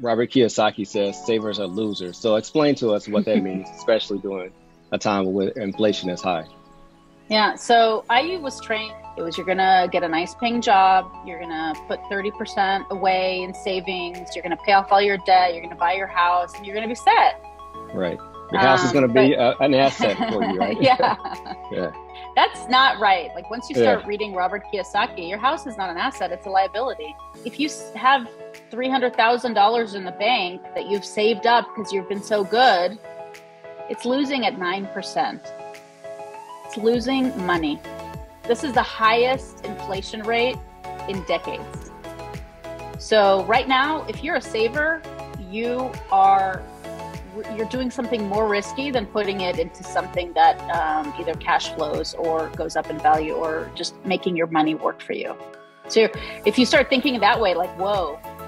Robert Kiyosaki says savers are losers. So explain to us what that means, especially during a time when inflation is high. Yeah, so I was trained. It was you're gonna get a nice paying job. You're gonna put thirty percent away in savings. You're gonna pay off all your debt. You're gonna buy your house, and you're gonna be set. Right. Your house um, is gonna be but, a, an asset for you, right? yeah. yeah. That's not right. Like once you start yeah. reading Robert Kiyosaki, your house is not an asset; it's a liability. If you have three hundred thousand dollars in the bank that you've saved up because you've been so good, it's losing at nine percent It's losing money. This is the highest inflation rate in decades. So right now, if you're a saver, you are you're doing something more risky than putting it into something that um, either cash flows or goes up in value or just making your money work for you. So if you start thinking that way, like, whoa,